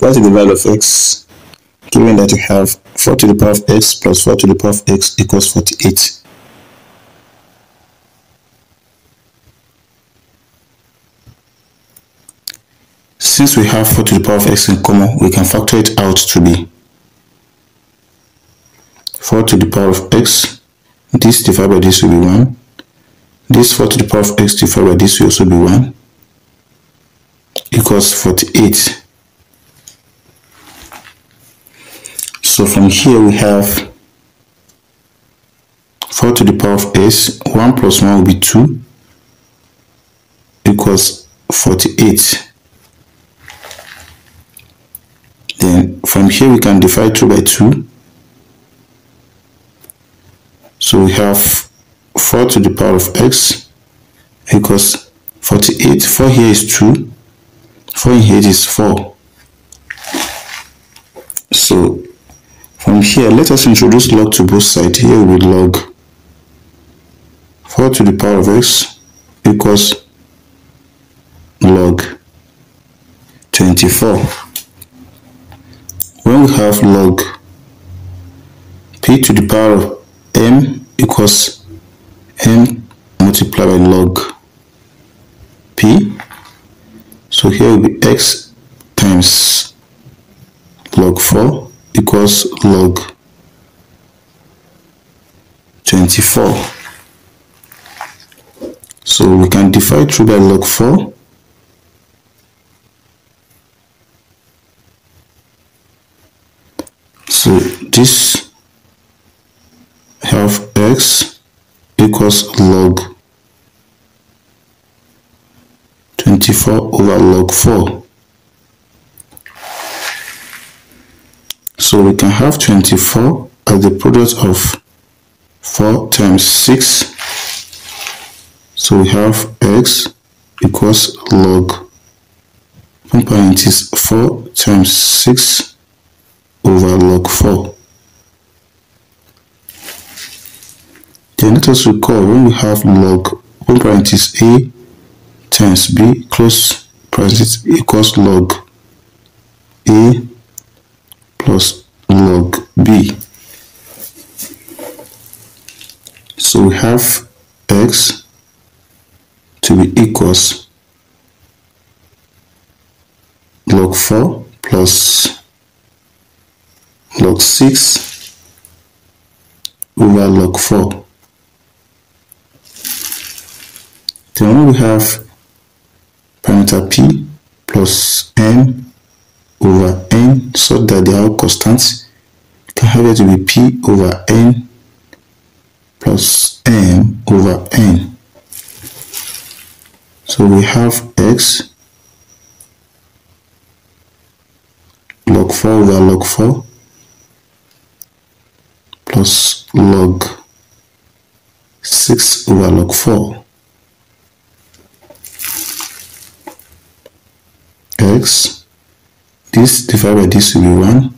what is the value of x given that you have 4 to the power of x plus 4 to the power of x equals 48 since we have 4 to the power of x in common we can factor it out to be 4 to the power of x. This divided by this will be 1 this 4 to the power of x divided by this will also be 1 equals 48 so from here we have 4 to the power of s 1 plus 1 will be 2 equals 48 then from here we can divide 2 by 2 so we have 4 to the power of x equals 48. 4 here is 2. 4 in here is 4. So from here, let us introduce log to both sides. Here we log 4 to the power of x equals log 24. When we have log p to the power of m equals m multiplied by log p so here will be x times log 4 equals log 24 so we can divide through by log 4 so this half x equals log 24 over log 4. So we can have 24 as the product of 4 times 6. So we have x equals log component is 4 times 6 over log 4. Then let us recall when we have log open parenthesis a times b close parenthesis equals log a plus log b. So we have x to be equals log 4 plus log 6 over log 4. Then we have parameter p plus n over n so that they are constants. You can have it to be p over n plus m over n. So we have x log 4 over log 4 plus log 6 over log 4 x this divided by this will be 1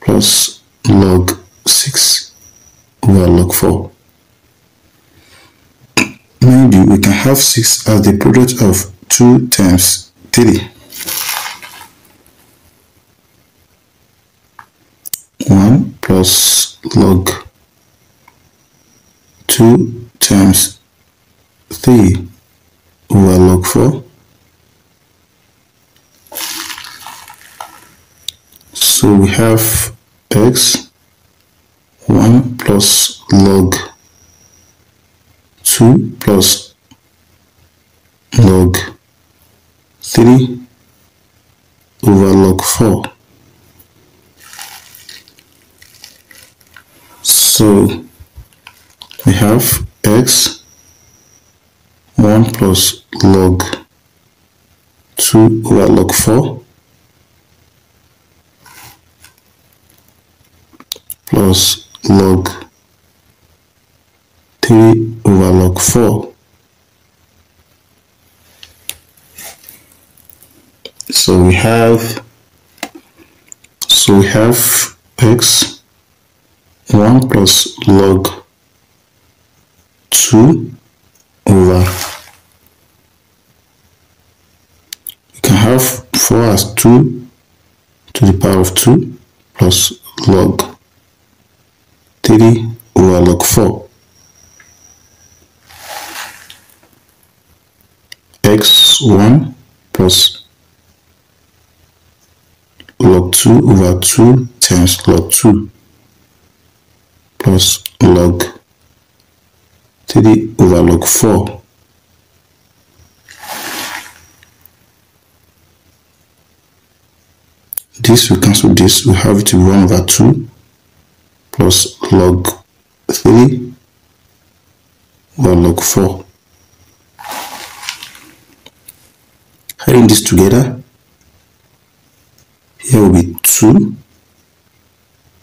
plus log 6 over log 4 maybe we can have 6 as the product of 2 times 3 1 plus log 2 times 3 over log 4 So we have x 1 plus log 2 plus log 3 over log 4. So we have x 1 plus log 2 over log 4 plus log 3 over log 4. So we have so we have x 1 plus log 2 over we can have 4 as 2 to the power of 2 plus log 3 over log 4 x1 plus log 2 over 2 times log 2 plus log 3 over log 4 this we cancel this we have it to be 1 over 2 plus log 3 over log 4 adding this together here will be 2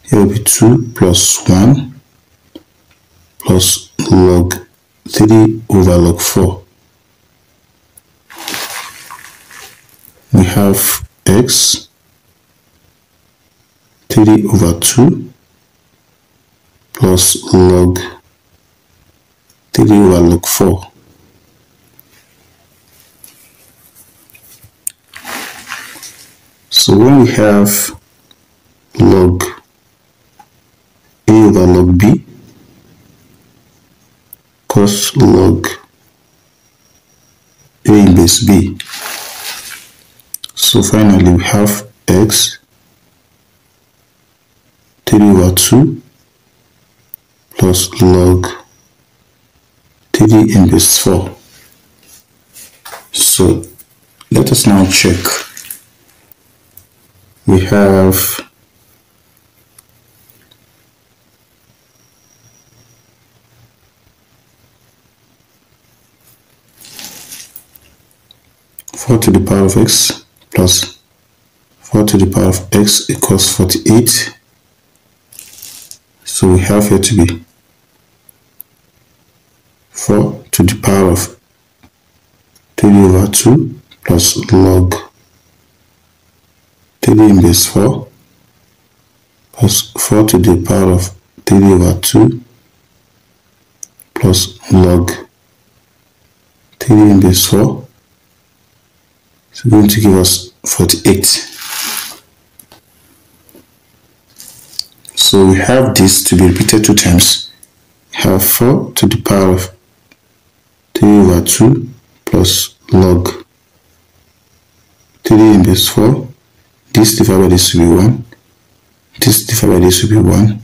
here will be 2 plus 1 plus log 3 over log 4 we have x 3 over 2 plus log 3 over log 4 So when we have log a over log b cos log a base b. So finally we have x 3 over 2 plus log 3 in base 4. So let us now check we have four to the power of x plus four to the power of x equals 48 so we have here to be 4 to the power of 3 over 2 plus log 3 in base 4 plus 4 to the power of 3 over 2 plus log 3 in base 4 is going to give us 48. So we have this to be repeated two times. Have 4 to the power of 3 over 2 plus log 3 in base 4 this divided by this will be 1 this divided by this will be 1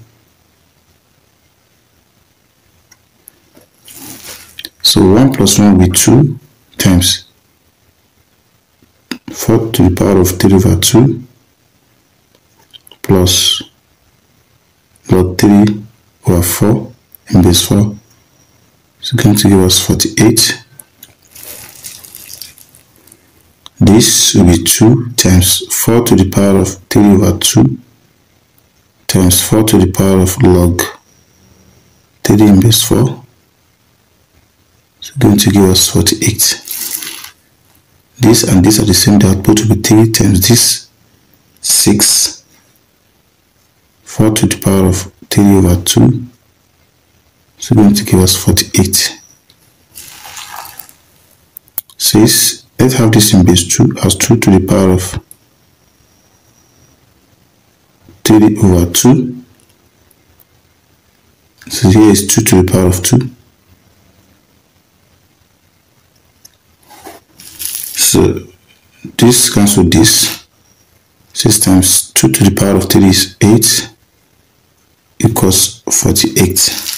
so 1 plus 1 will be 2 times 4 to the power of 3 over 2 plus log 3 over 4 in base 4 is going to give us 48 This will be 2 times 4 to the power of 3 over 2 times 4 to the power of log 3 in base 4. It's going to give us 48. This and this are the same. The output will be 3 times this 6. 4 to the power of 3 over 2. It's going to give us 48. 6 Let's have this in base 2 as 2 to the power of 3 over 2. So here is 2 to the power of 2. So this cancel this. 6 times 2 to the power of 3 is 8 equals 48.